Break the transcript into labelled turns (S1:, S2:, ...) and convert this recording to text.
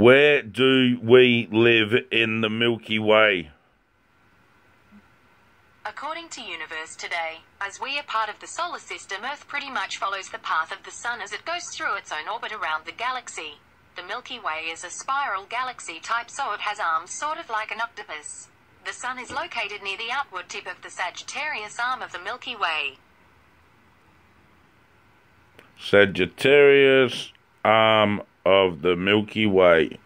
S1: Where do we live in the Milky Way?
S2: According to Universe Today, as we are part of the solar system, Earth pretty much follows the path of the Sun as it goes through its own orbit around the galaxy. The Milky Way is a spiral galaxy type, so it has arms sort of like an octopus. The Sun is located near the outward tip of the Sagittarius arm of the Milky Way.
S1: Sagittarius arm of the Milky Way.